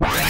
What?